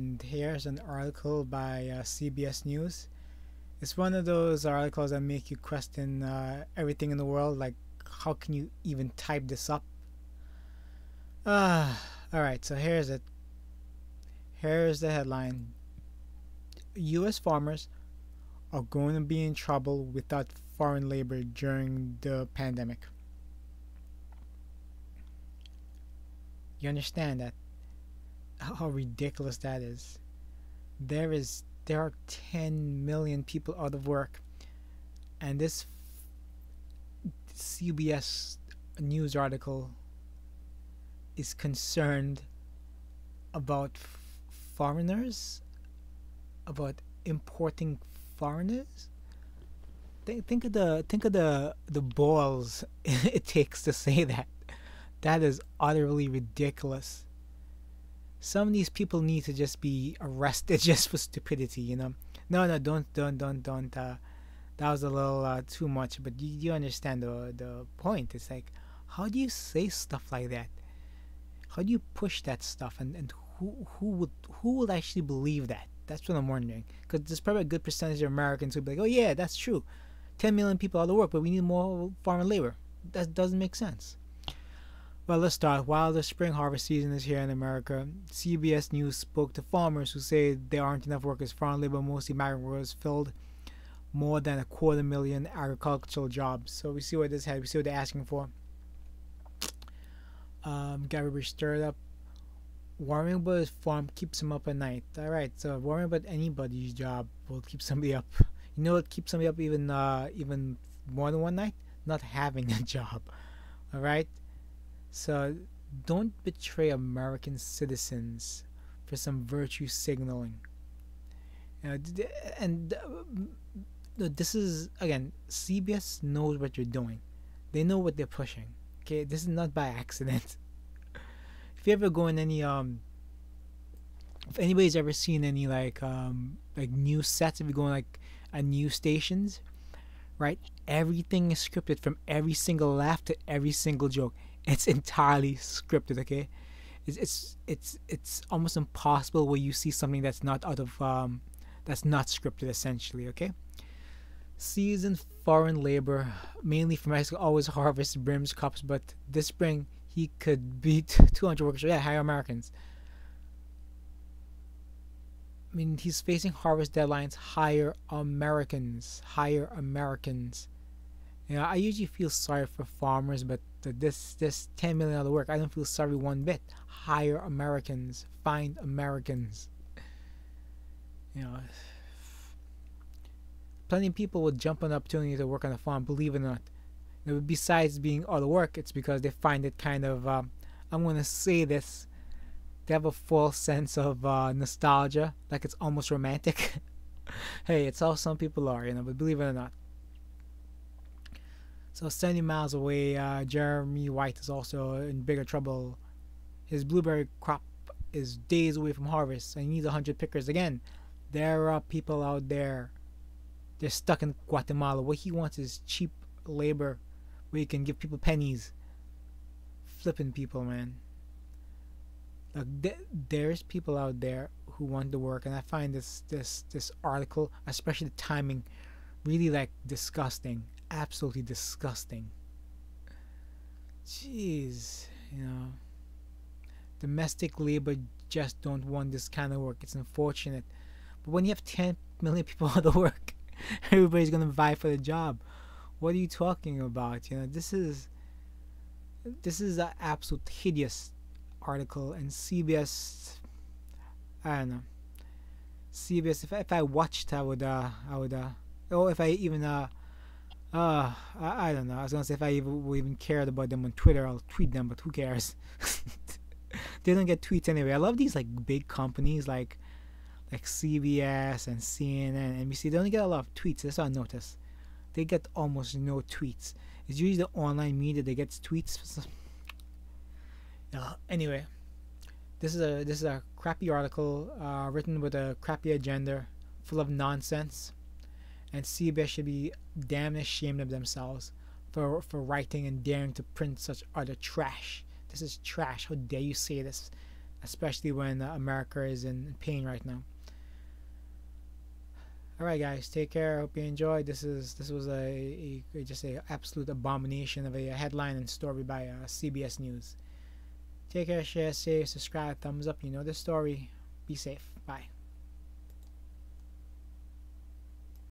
and here's an article by uh, CBS News. It's one of those articles that make you question uh, everything in the world, like how can you even type this up? Ah, all right. So here's it. Here's the headline: U.S. farmers are going to be in trouble without foreign labor during the pandemic. You understand that? How ridiculous that is. There is there are 10 million people out of work and this CBS news article is concerned about foreigners about importing foreigners think, think of the think of the the balls it takes to say that that is utterly ridiculous. Some of these people need to just be arrested just for stupidity, you know. No, no, don't, don't, don't, don't. Uh, that was a little uh, too much, but you, you understand the the point. It's like, how do you say stuff like that? How do you push that stuff, and, and who who would who would actually believe that? That's what I'm wondering. Because there's probably a good percentage of Americans who'd be like, oh yeah, that's true. 10 million people out of work, but we need more foreign labor. That doesn't make sense. Well, let's start. While the spring harvest season is here in America, CBS News spoke to farmers who say there aren't enough workers. Farm labor, mostly migrant workers, filled more than a quarter million agricultural jobs. So we see what this has. We see what they're asking for. Um, Gary stirred up. Worrying about his farm keeps him up at night. All right, so worrying about anybody's job will keep somebody up. You know what keeps somebody up even uh, even more than one night? Not having a job. All right. So don't betray American citizens for some virtue signaling. You know, and this is again, CBS knows what you're doing. They know what they're pushing. Okay, this is not by accident. if you ever go in any um, if anybody's ever seen any like um like news sets, if you go in like a news stations, right? Everything is scripted from every single laugh to every single joke it's entirely scripted okay? It's it's it's it's almost impossible where you see something that's not out of um that's not scripted essentially okay? Seasoned foreign labor mainly from mexico always harvest brims cups but this spring he could beat 200 workers. Yeah hire americans. I mean he's facing harvest deadlines. Hire americans. Hire americans you know, I usually feel sorry for farmers, but this this 10 million dollar work, I don't feel sorry one bit. Hire Americans, find Americans. You know, plenty of people would jump on the opportunity to work on a farm. Believe it or not. You know, besides being out of work, it's because they find it kind of. Um, I'm gonna say this. They have a false sense of uh, nostalgia, like it's almost romantic. hey, it's how some people are, you know. But believe it or not, so 70 miles away, uh, Jeremy White is also in bigger trouble. His blueberry crop is days away from harvest, and he needs 100 pickers again. There are people out there. They're stuck in Guatemala. What he wants is cheap labor, where he can give people pennies. Flipping people, man. Like th- there's people out there who want to work, and I find this this this article, especially the timing, really like disgusting absolutely disgusting. Jeez, you know. Domestic labor just don't want this kind of work. It's unfortunate. But when you have 10 million people out of work, everybody's going to vie for the job. What are you talking about? You know, this is this is an absolute hideous article and CBS I don't know. CBS if, if I watched I would uh I would uh oh if I even uh uh, I, I don't know. I was gonna say if I even, even cared about them on Twitter, I'll tweet them, but who cares? they don't get tweets anyway. I love these like big companies like like CBS and CNN and NBC. They don't get a lot of tweets. That's what I noticed. They get almost no tweets. It's usually the online media that gets tweets. Uh, anyway, this is a this is a crappy article uh, written with a crappy agenda, full of nonsense and CBS should be damn ashamed of themselves for for writing and daring to print such utter trash. This is trash. How dare you say this? especially when uh, America is in pain right now. All right, guys, take care. Hope you enjoyed. This is this was a, a just a absolute abomination of a headline and story by uh, CBS News. Take care, share, say, subscribe, thumbs up. You know the story. Be safe. Bye.